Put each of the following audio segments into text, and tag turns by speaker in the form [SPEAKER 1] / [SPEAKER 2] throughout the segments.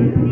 [SPEAKER 1] Mm-hmm.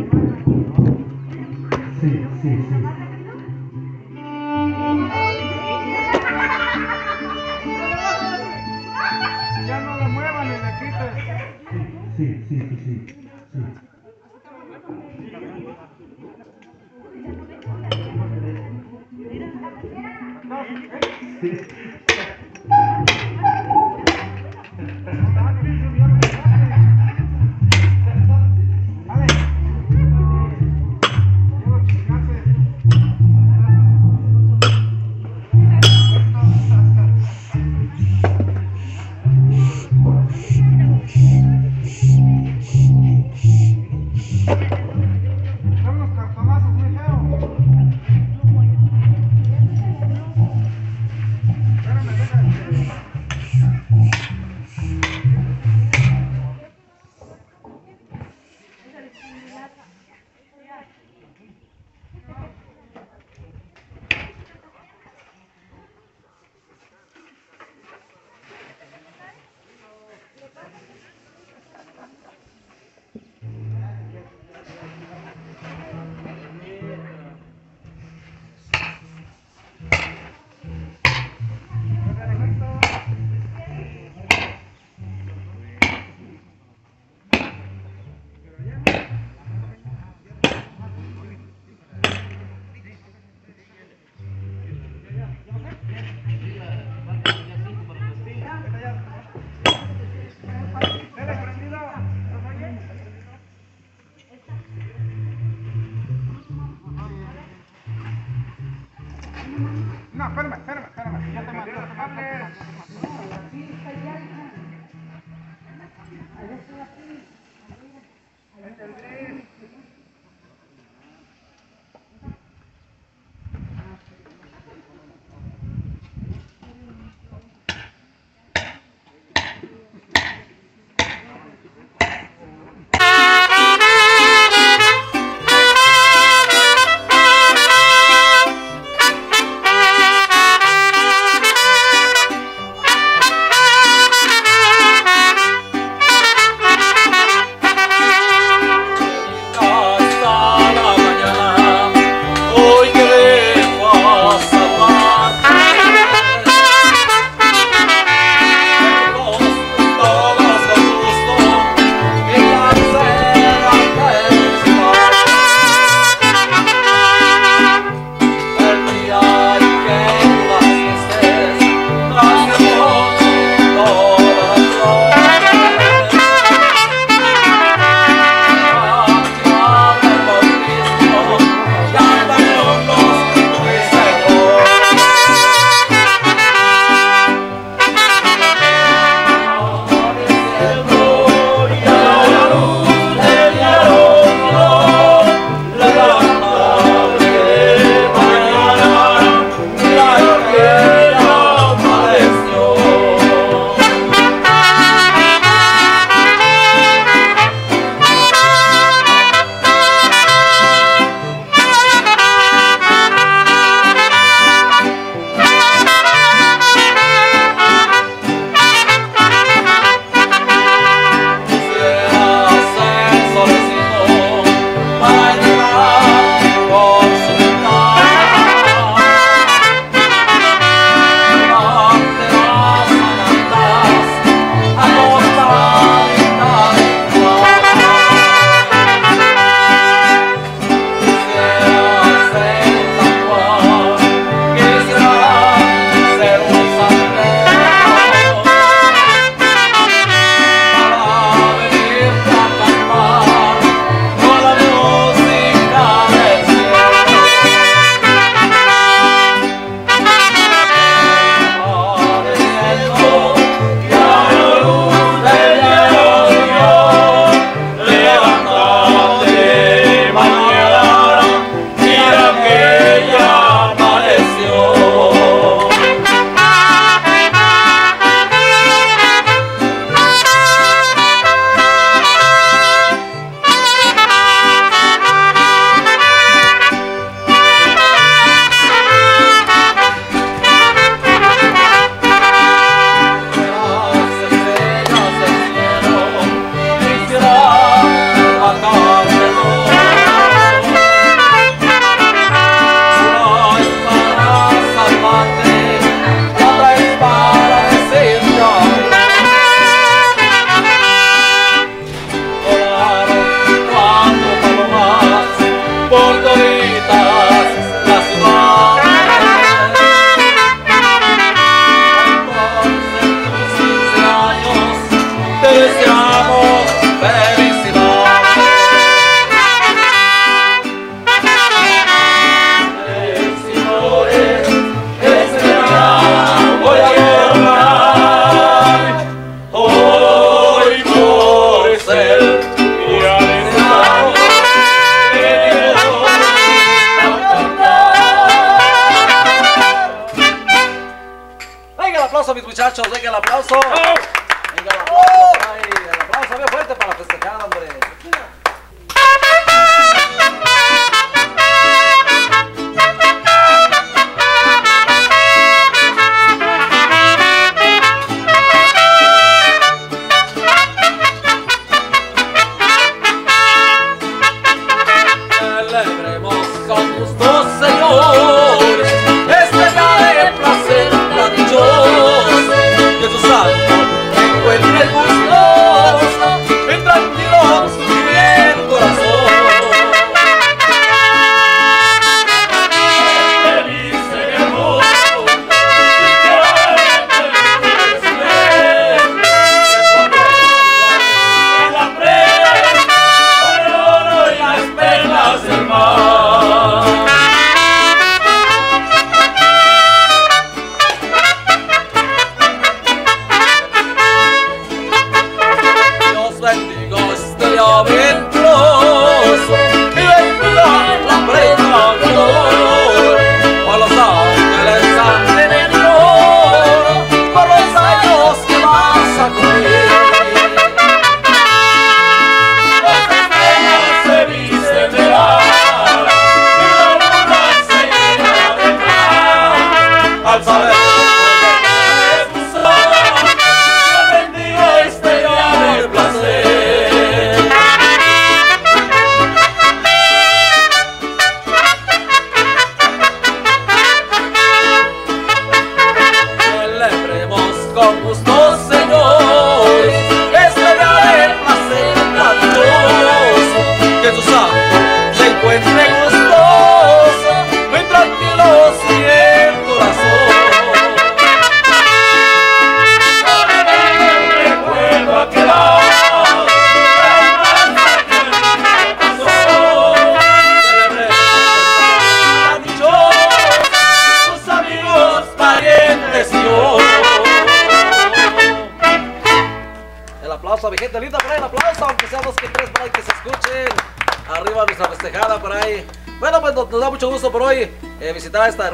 [SPEAKER 1] muchachos, den aplauso.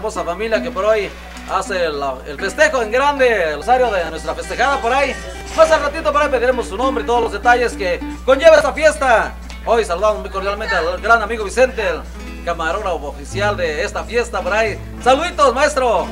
[SPEAKER 1] hermosa familia que por hoy hace el, festejo en grande, el rosario de nuestra festejada por ahí. Más al ratito por ahí pediremos su nombre y todos los detalles que conlleva esta fiesta. Hoy saludamos muy cordialmente al gran amigo Vicente, el camarón oficial de esta fiesta por ahí. Saluditos, maestro.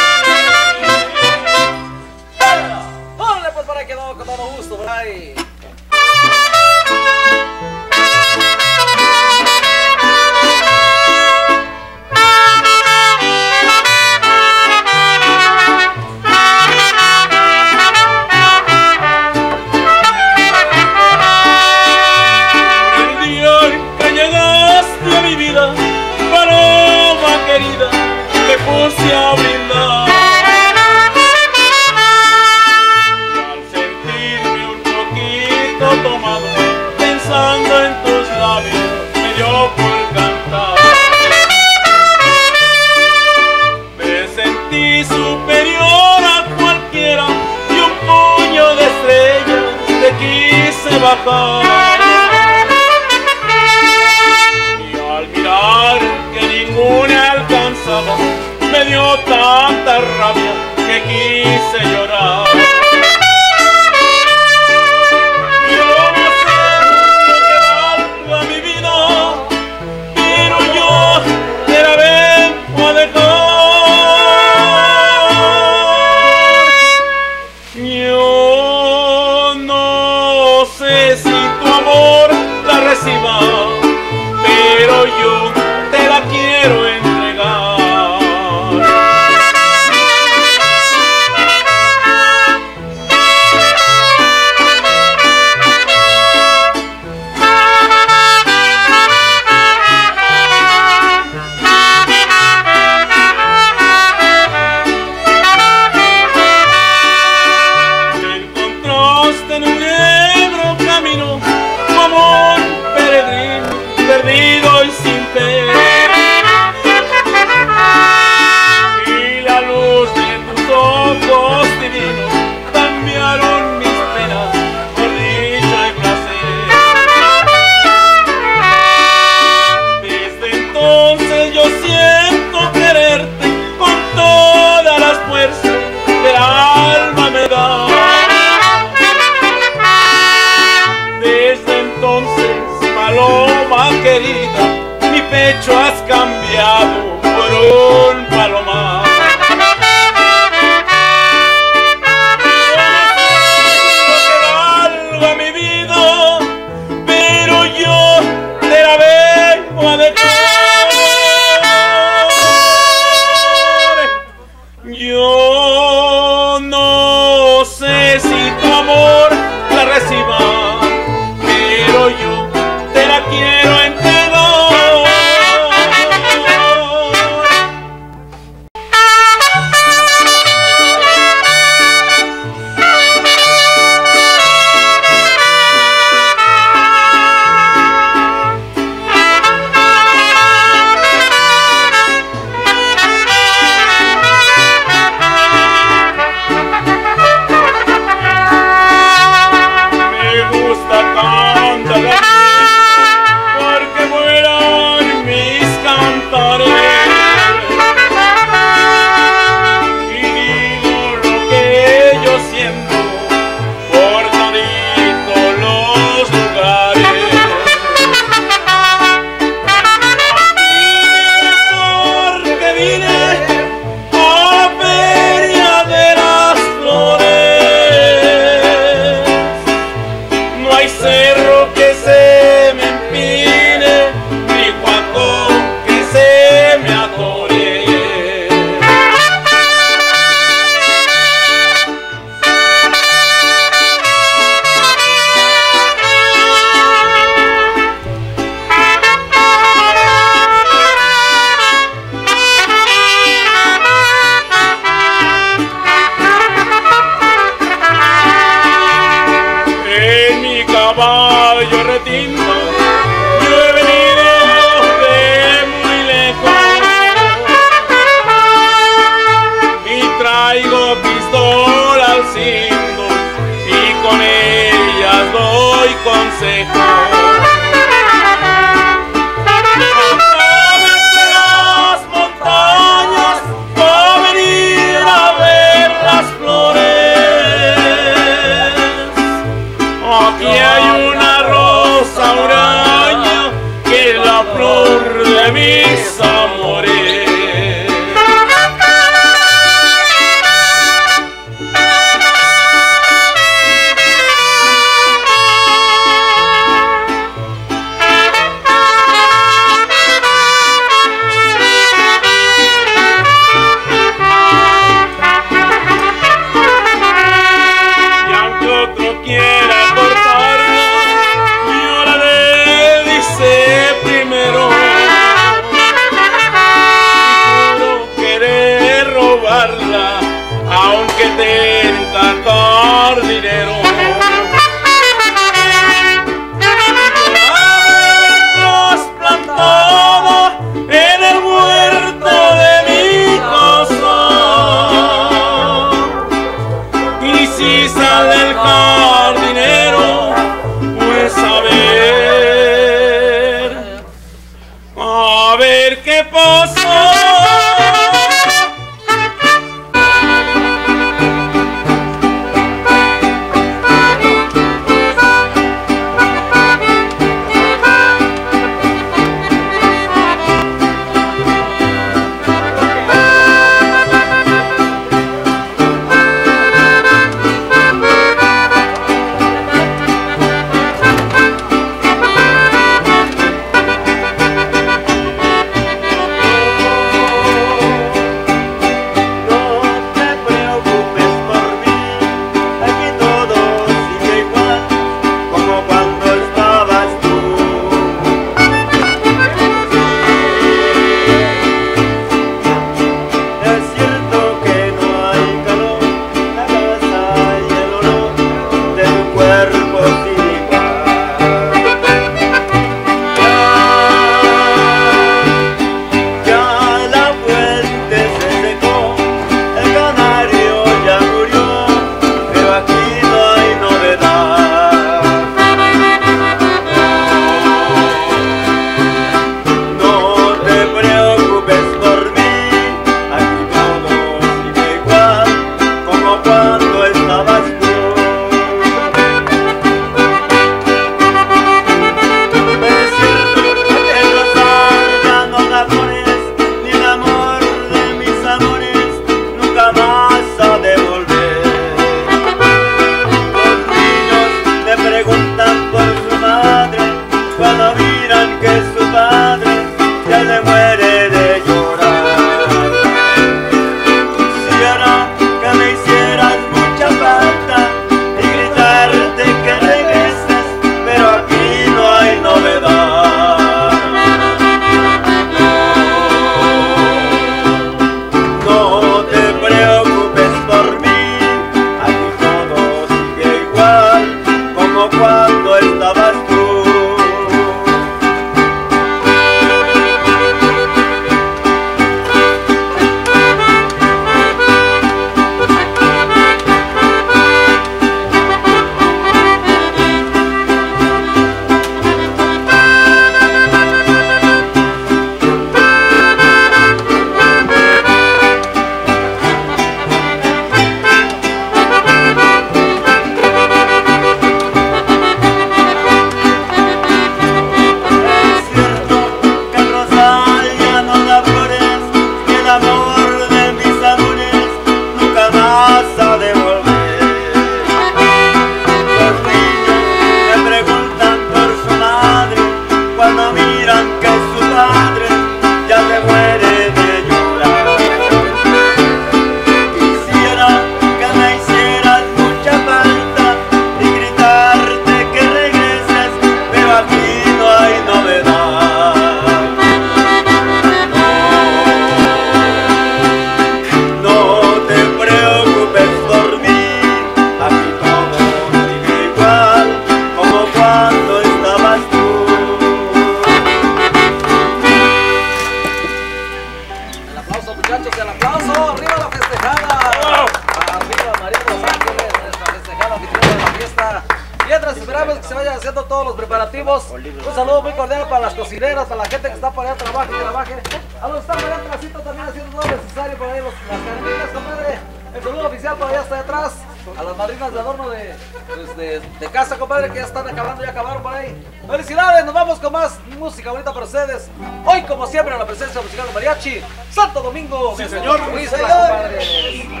[SPEAKER 1] están acabando, ya acabaron por ahí. Felicidades, nos vamos con más música bonita para ustedes. Hoy, como siempre, en la presencia musical de Mariachi, Santo Domingo.
[SPEAKER 2] Sí, señor. Luis, señor.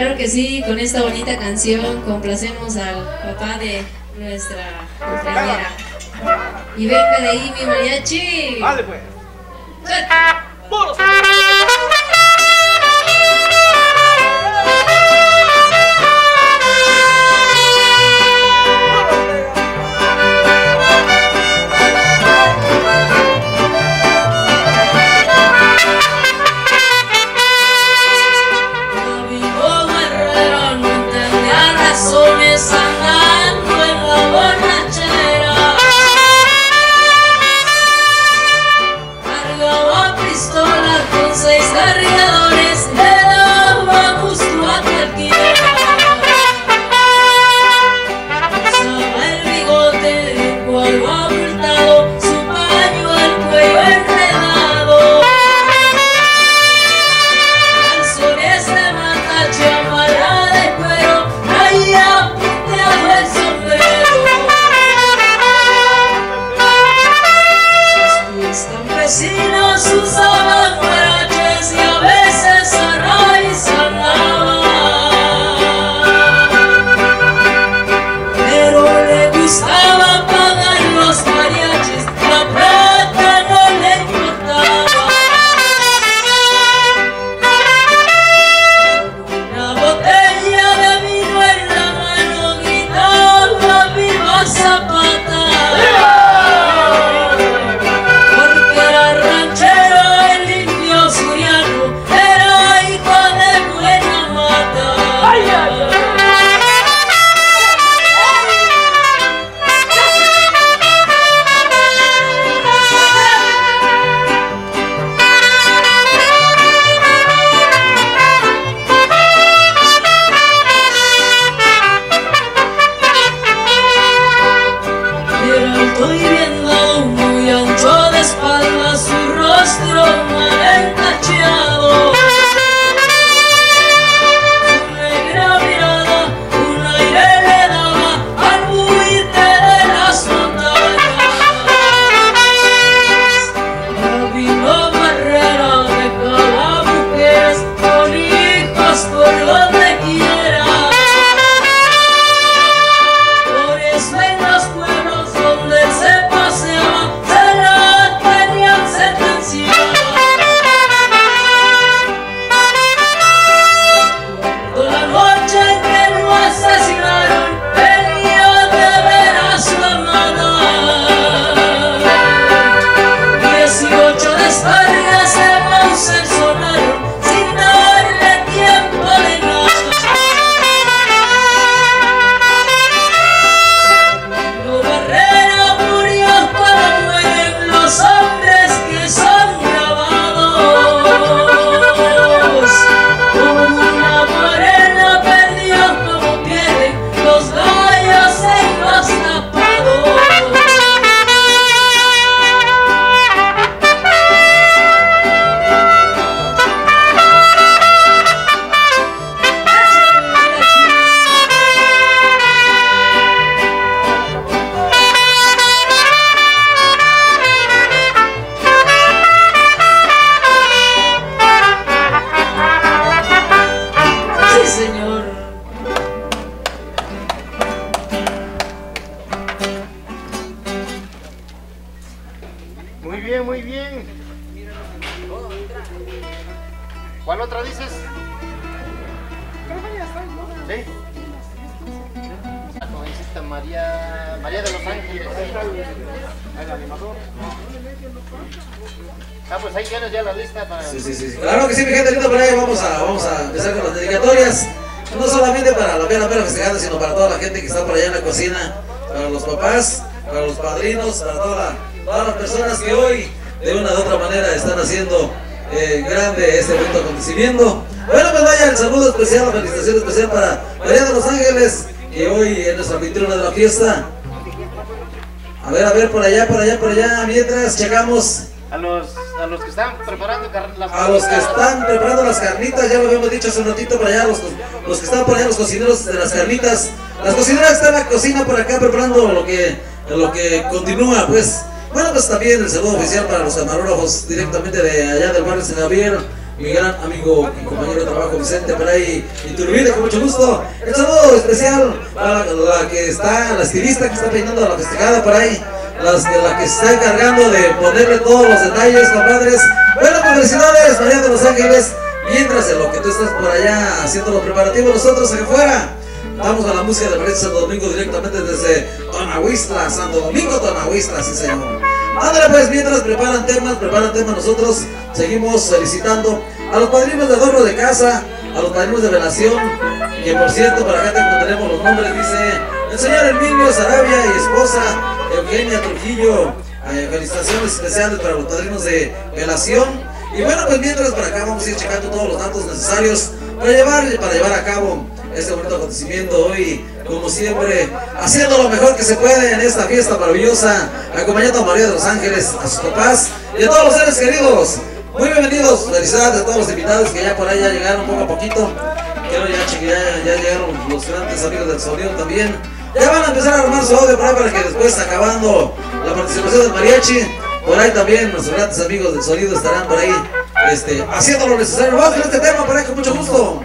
[SPEAKER 3] Claro que sí, con esta
[SPEAKER 4] bonita canción complacemos al papá de nuestra compañera. Y venga de ahí mi mariachi.
[SPEAKER 5] Vale pues.
[SPEAKER 1] Empezar con las dedicatorias. No solamente para la pena festejada, sino para toda la gente que está por allá en la cocina, para los papás, para los padrinos, para toda todas las personas que hoy, de una u otra manera, están haciendo eh, grande este bonito acontecimiento. Bueno, pues vaya el saludo especial, la felicitación especial para María de los Ángeles, que hoy es nuestra anfitriona de la fiesta. A ver, a ver, por allá, por allá, por allá, mientras checamos
[SPEAKER 5] A los, a los que están preparando las
[SPEAKER 1] a los que están preparando las carnitas, ya lo habíamos dicho hace un ratito por allá, los, los que están por allá, los cocineros de las carnitas, las cocineras están en la cocina por acá preparando lo que, lo que continúa, pues. Bueno, pues también el saludo oficial para los camarógrafos directamente de allá del barrio San Javier, mi gran amigo y compañero de trabajo Vicente por ahí Iturbide, con mucho gusto. El saludo especial para la, que está, la estilista que está peinando la festejada por ahí. Las, de la que se está encargando de ponerle todos los detalles, compadres. Bueno, pues felicidades, María de los Ángeles. Mientras en lo que tú estás por allá haciendo los preparativos, nosotros aquí afuera. Vamos a la música de Mariachi Santo Domingo directamente desde Tonahuistla, Santo Domingo, Tonahuistla, sí señor. Ándale pues, mientras preparan temas, preparan temas, nosotros seguimos felicitando a los padrinos de adorno de casa, a los padrinos de velación, que por cierto, para acá te tenemos los nombres, dice el señor Emilio Sarabia y esposa Eugenia Trujillo. Eh, felicitaciones especiales para los padrinos de velación. Y bueno, pues mientras para acá vamos a ir checando todos los datos necesarios para llevar, para llevar a cabo este bonito acontecimiento hoy, como siempre, haciendo lo mejor que se puede en esta fiesta maravillosa, acompañando a María de los Ángeles, a sus papás y a todos los seres queridos. Muy bienvenidos, felicidades a todos los invitados que ya por ahí ya llegaron poco a poquito. Quiero ya, ya, ya llegaron los grandes amigos del sonido también. Ya van a empezar a armar su audio para, que después, acabando la participación del mariachi, por ahí también nuestros grandes amigos del sonido estarán por ahí este, haciendo lo necesario. Vamos con este tema por ahí con mucho gusto.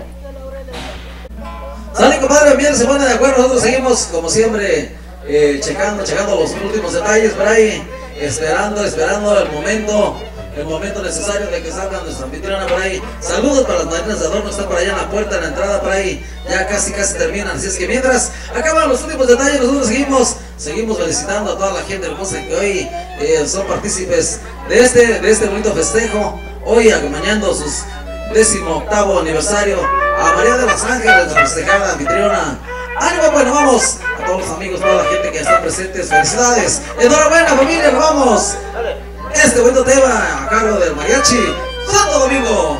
[SPEAKER 1] Sale compadre, bien se pone de acuerdo, nosotros seguimos como siempre eh, checando, checando los últimos detalles por ahí, esperando, esperando el momento, el momento necesario de que salga nuestra anfitriona por ahí. Saludos para las madrinas de adorno, está por allá en la puerta, en la entrada por ahí, ya casi casi terminan, así es que mientras acaban los últimos detalles, nosotros seguimos, seguimos felicitando a toda la gente hermosa que hoy eh, son partícipes de este, de este bonito festejo, hoy acompañando sus décimo octavo aniversario a María de los Ángeles, la festejada anfitriona. ¡Ánimo, bueno, vamos! A todos los amigos, toda la gente que está presentes, felicidades. Enhorabuena, familia, vamos. Este bonito tema a cargo del mariachi Santo Domingo.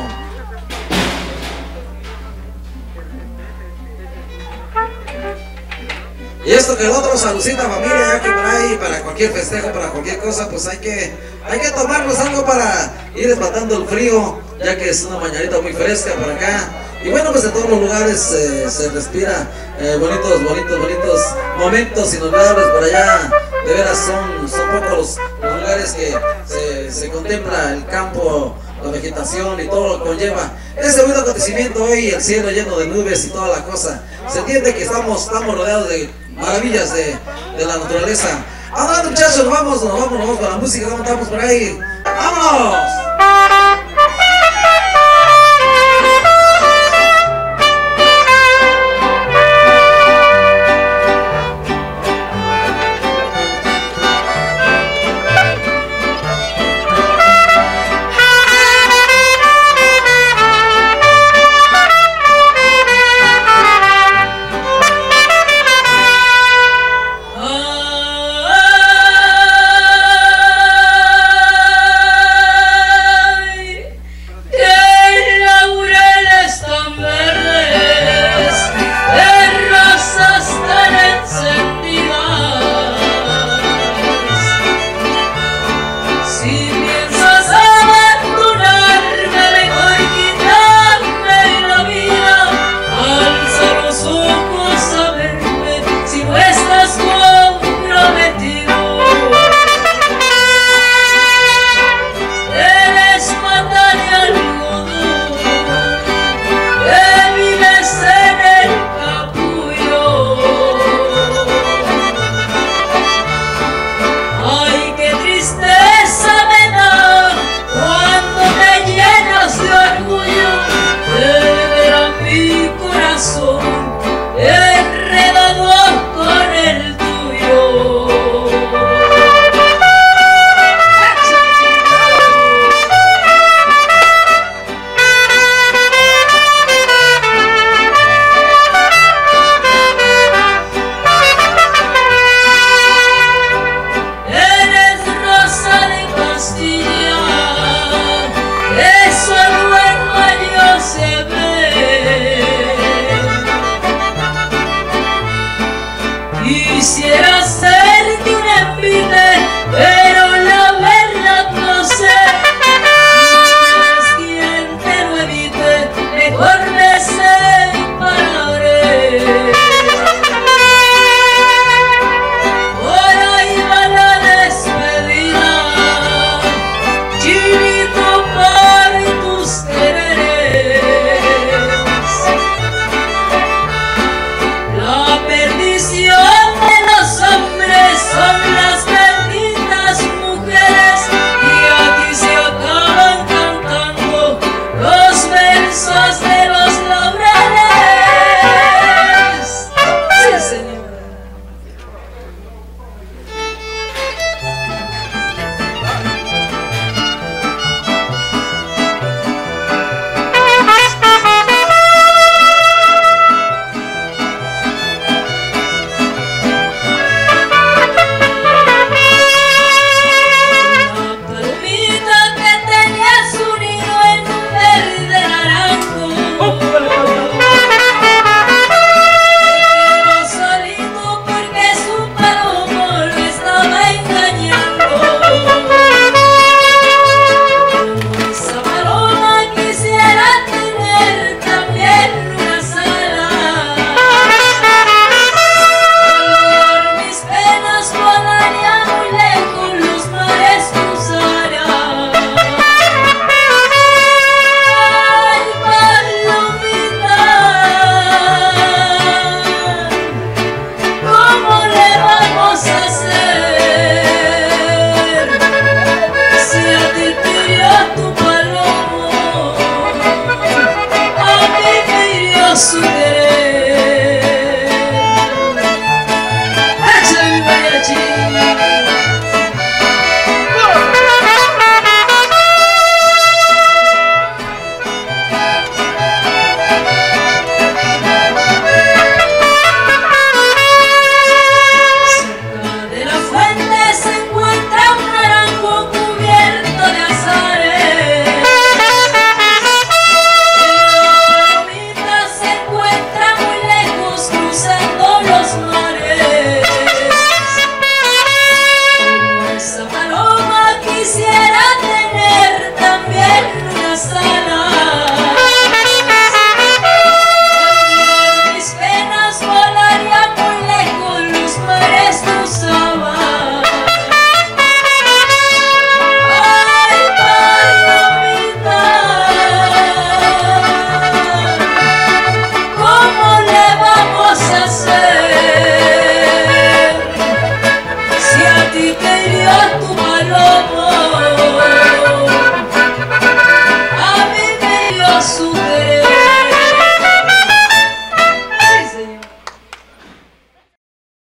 [SPEAKER 1] Y esto que el otro saludcita familia, ya que por ahí, para cualquier festejo, para cualquier cosa, pues hay que, hay que tomarnos algo para ir espantando el frío, ya que es una mañanita muy fresca por acá. Y bueno, pues en todos los lugares eh, se respira eh, bonitos, bonitos, bonitos momentos inolvidables por allá. De veras son, son pocos los, lugares que se, contempla el campo, la vegetación y todo lo que conlleva. Ese bonito acontecimiento hoy, el cielo lleno de nubes y toda la cosa. Se entiende que estamos, estamos rodeados de maravillas de, de la naturaleza. Ahora muchachos, vamos, nos vamos, nos vamos con la música, ¿cómo estamos por ahí? ¡Vámonos!